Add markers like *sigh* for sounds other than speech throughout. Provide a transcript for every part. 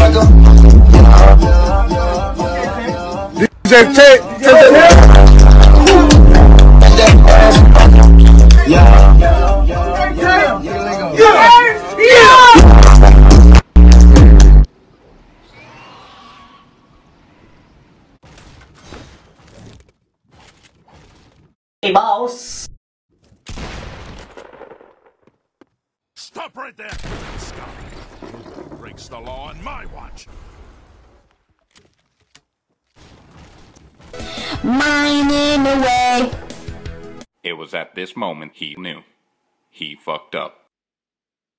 nigga. DJ, take, take that. Hey, boss. Stop right there! Stop. Breaks the law on my watch. Mining away. It was at this moment he knew. He fucked up.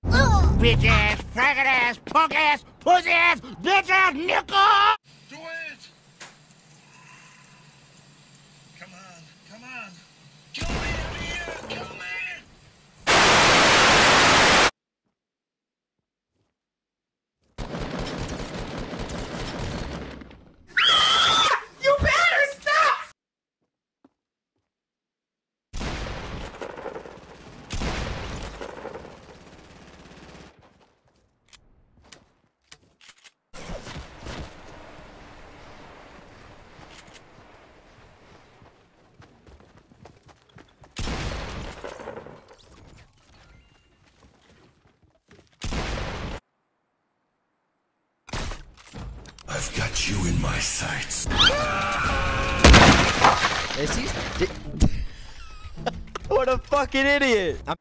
Bitch ass, faggot ass, punk ass, pussy ass, bitch ass, nickel! Do it! Come on, come on. Kill me out here! Kill me! You better stop! I've you in my sights. Is he? *laughs* what a fucking idiot! I'm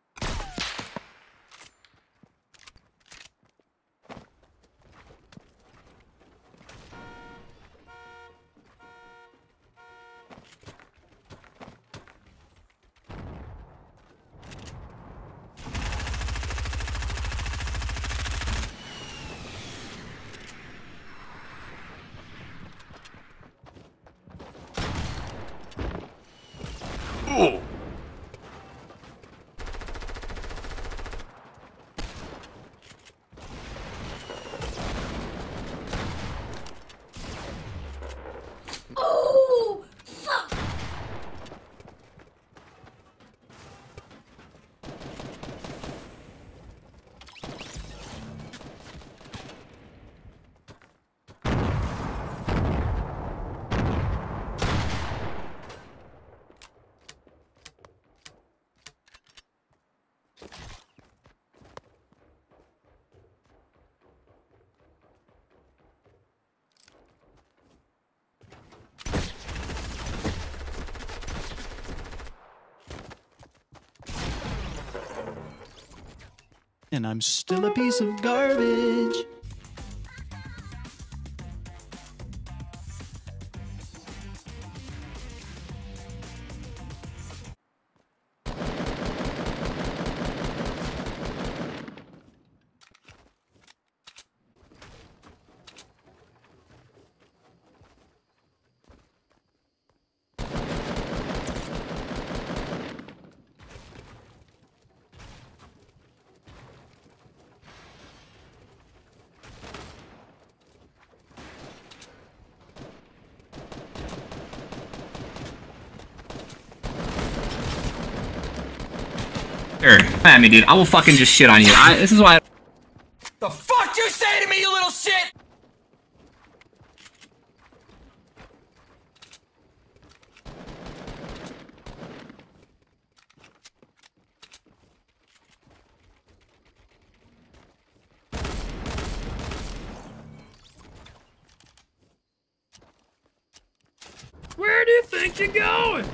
And I'm still a piece of garbage. Sure, come at me, dude. I will fucking just shit on you. I, this is why. I The fuck you say to me, you little shit? Where do you think you're going?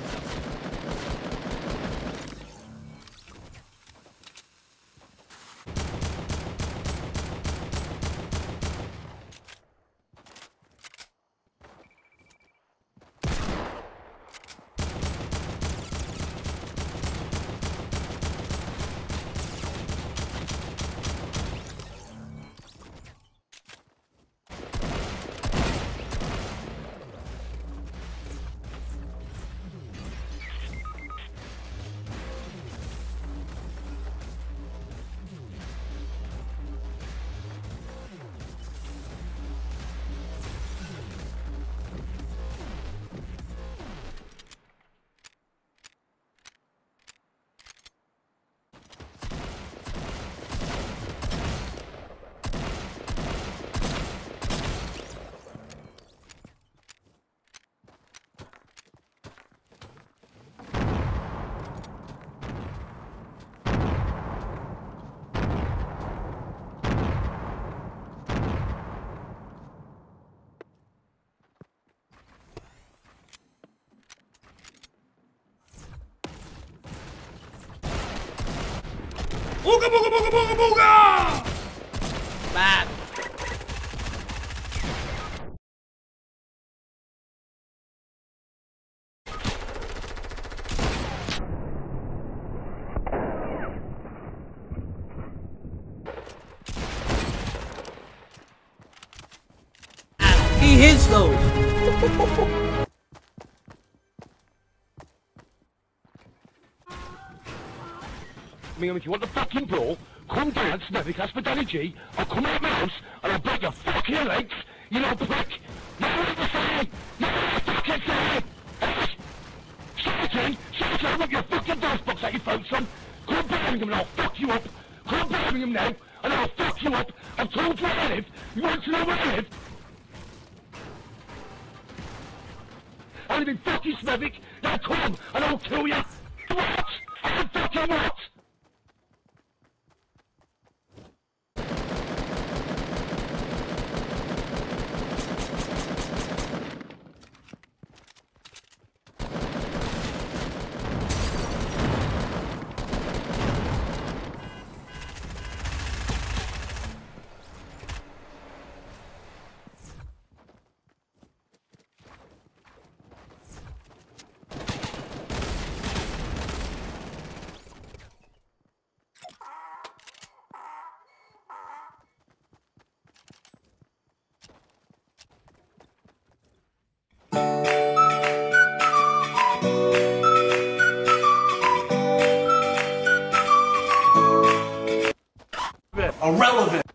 Ooga booga booga booga booga! Bad. He hits those. *laughs* I mean, if you want the fucking brawl, come down to Smethwick Hospitality, I'll come out my house, and I'll break your fucking legs, you little prick! You know what I'm saying? You know what I'm fucking saying? Hey! Shouting! Shouting! I'll rip your fucking dance box at your throat, son! Come Birmingham and I'll fuck you up! Come Birmingham now, and I'll fuck you up! I've told you where I live! You want to know where I live? I live in fucking Smethwick! Now come, and I'll kill you! What? I fucking what? Irrelevant.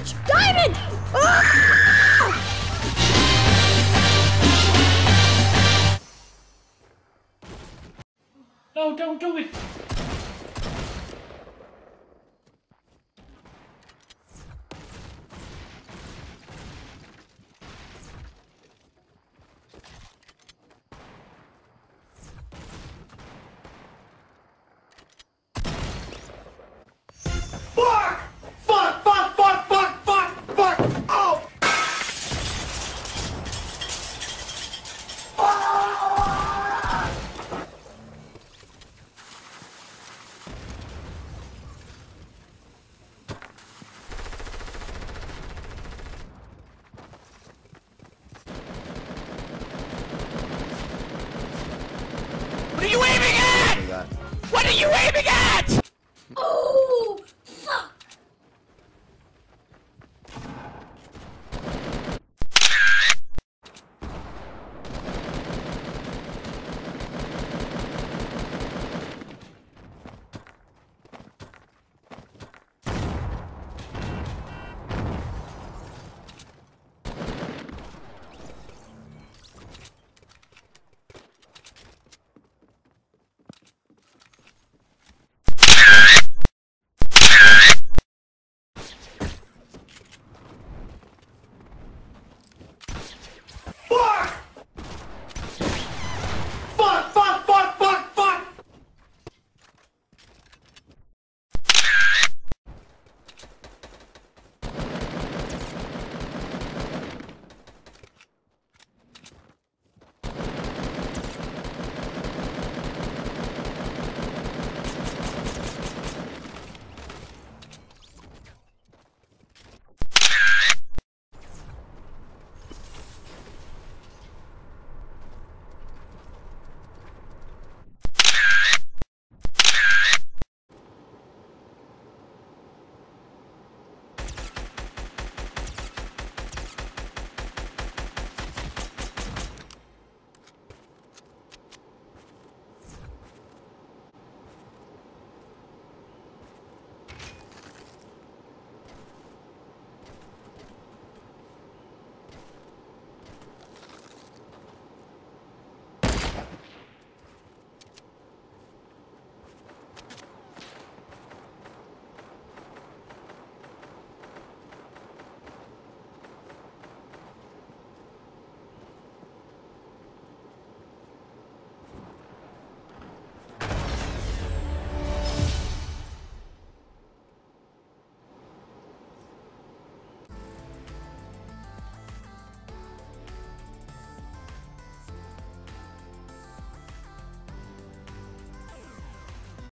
Woodridge Diamond! Ah! No, don't do it.